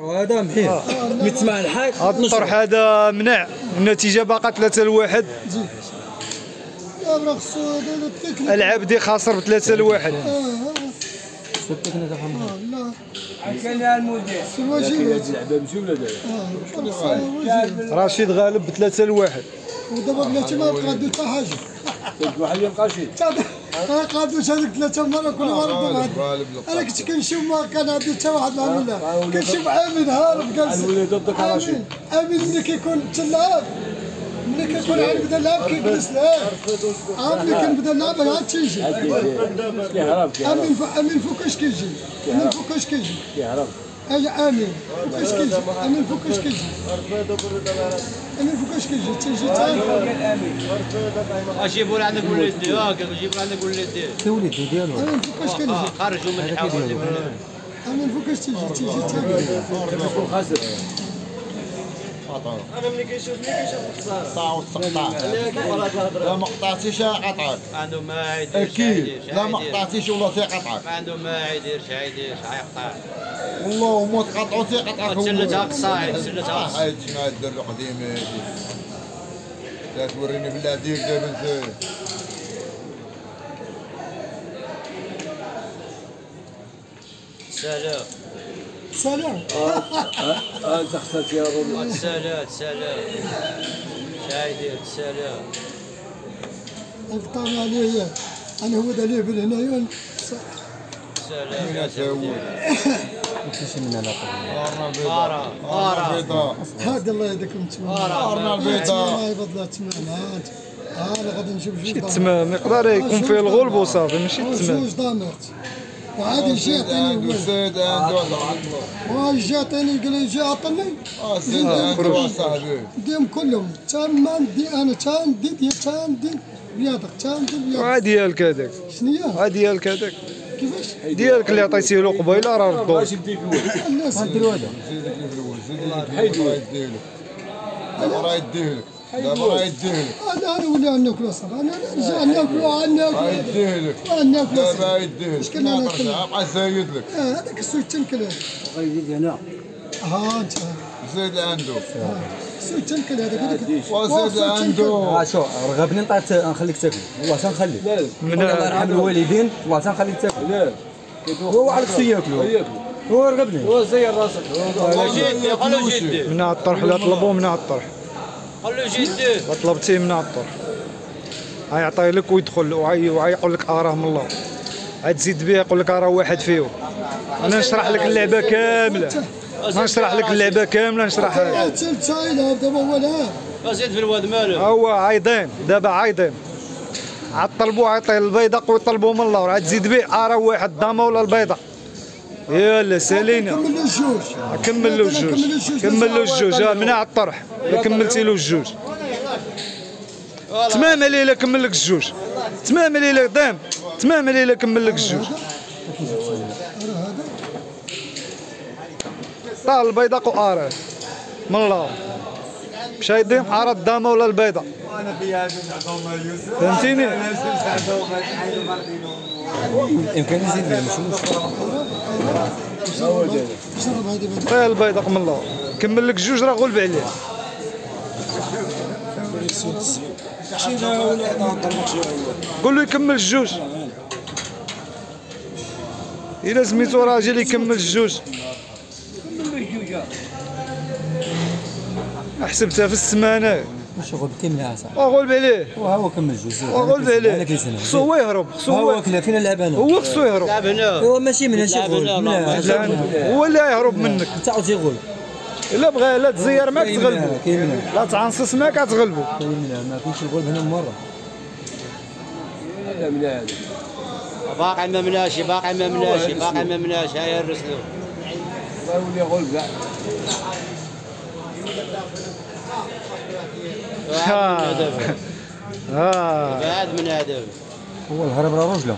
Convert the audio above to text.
وهذا محيط متسمع الحال هذا الطرح هذا منع. النتيجة باقا 3 لواحد. هذا العبدي خاسر ب 3 لواحد. آه الواجبات رشيد غالب ب 3 لواحد. ودابا بلاتي ما قادو حتى حاجة. واحد اللي مابقاش ما قادوش هذيك ثلاثة مرة كل مرة أنا كنت كنشوف ما كان عندي حتى واحد مع ولا كنشوف امين هارب جالس. امين امين ملي كيكون تلعب ملي كيكون عاد بدا اللعب كيجلس لعب عاد ملي كنبدا اللعب عاد تيجي كيهرب كيهرب امين ف- امين فوقاش كيجي امين فوقاش كيجي كيهرب أجي امين فوقاش كيجي. امين فوقاش كيجي. امين فوقاش كيجي. تيجي تا؟ اجيبوا عندك وليدي. آه جيبوا عندك وليدي. وليدي ديالو. امين فوقاش كيجي. خرجوا من الحوار امين فوقاش تيجي تيجي تا قطع وتقطع لا ما قطعتيش قطعك عنده ما يديرش أكيد. لا ما. قطعتيش ولا تيقطعك ما عنده ما يديرش يديرش حيقطع والله وما تقطعوا تيقطعك هو. تسلتها قصايد تسلتها قصايد هاي شنو دير له قديم لا توريني بالله ديك دابا انت سلام. سلام. انت خسرت يا رب سلام سلام. شايدير سلام. قطع عليه. أنا هو دليل بالهنايا هذا الله يهديكم تمام. الله البيضاء يفضل تمام هاد أنا غادي نشوف جوج. التمام يقدر يكون فيه الغلب وصافي ماشي آه، التمام جوج ضامات هو سيد عنده وهاد جي عطيني قال لي جي عطني آه سيد عنده صاحبي ديهم كلهم. تا ما ندي أنا تا ندي ديال تا ندي بياضك تا ندي بياضك وعا ديالك هذاك شنو هي؟ وعا ديالك هذاك كيفاش؟ ديالك اللي عطيتيه له قبيلة راه ردوه ماشي بديك الوحده الناس. هذا زيدك في الأول زيدك حيدو يديلك دابا راه يديلك دابا راه يديلك أنا أنا ولا ناكل أصلا. أنا نرجع ناكل راه ناكل ناكل دابا أصلا. يديلك مشكل أنا ما كل- ترجع بقى زايد لك. آه، هذاك السويت تنكل غيزيد هنا. ها أنت. زيد عنده السويت تنكل هذاك؟ وزيد عنده آه شو رغبني نطيت نخليك تاكل. والله تنخلي لا. من الله يرحم الوالدين والله تنخليك تاكل؟ لا. هو على خصو ياكلو هو رغبني. هو زير راسك. جدي خلو جدي من الطرح لا طلبوا من الطرح. خلو جدي لا طلبتيه من الطرح غيعطيه لك ويدخل وعي ويقول لك اراه من الله عاد تزيد بيه يقول لك اراه واحد فيهم أنا نشرح لك اللعبه كامله نشرح لك اللعبه كامله نشرحها لك. دابا هو لا زيد في الواد مالو هو عايضين دابا عايضين عاد طلبوا عيطيه البيضاء ويطلبوا من الله عاد تزيد به اراه واحد الضامه ولا البيضاء يلا سالينا كمل له الجوج. كمل له الجوج. كمل له الجوج. من على الطرح. كملتي له الجوج. تمام ليلى كمل لك الجوج. تمام ليلى دام. تمام ليلى كمل لك الجوج. طال البيضاء وآره من الله. مشى يديهم حارة الدامة ولا البيضاء؟ فهمتيني؟ يمكن هذه بعد طيب البيضاء من الله. كمل لك الجوج راه غلب عليه قول له يكمل الجوج. إلا سميتو راجل يكمل الجوج. حسبتها في السمانة. شغل كامل عسى وغلب عليه وهو كمل جوج. وغلب عليه خصو هو يهرب خصو هو هو كلا فين نلعب أنا؟ هو خصو يهرب. لعب هنا هو ماشي من لا، هو اللي يهرب منك. انت عاوتاني غول إلا بغى لا تزير معك تغلبو. لا تعانصص معك تغلبو ما كاينش الغول هنا مرة. لا من هذا باقي ما مناشي باقي ما مناشي باقي ما مناشي هيا الرسلو الله يولي غلب. هدف ها بعد من هدف هو الهرب راه رجله